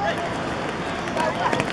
Thank you.